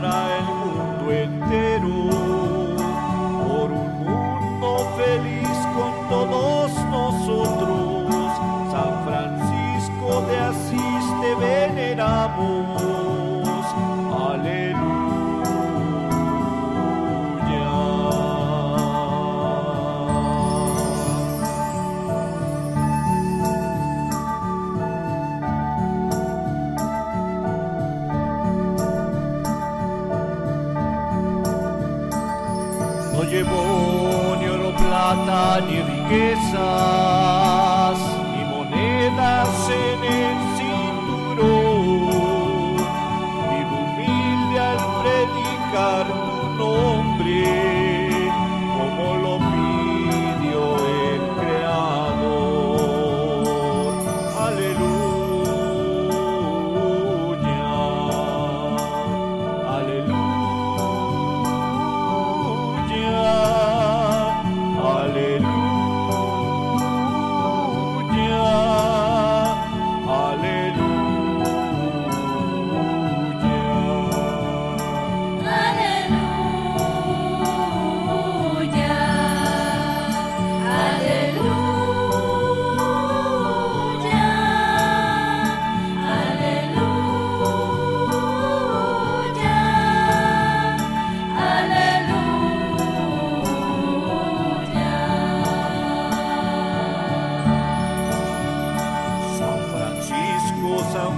para el mundo entero. llevó ni oro, plata, ni riquezas, ni monedas en el cinturón. ni humilde al predicar tu nombre.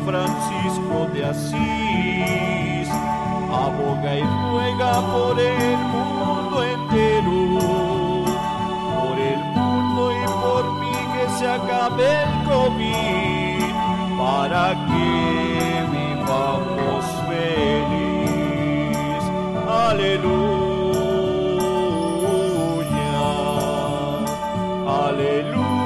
Francisco, de Asís, aboga y ruega por el mundo entero, por el mundo y por mí que se acabe el COVID, para que vivamos feliz. Aleluya, aleluya.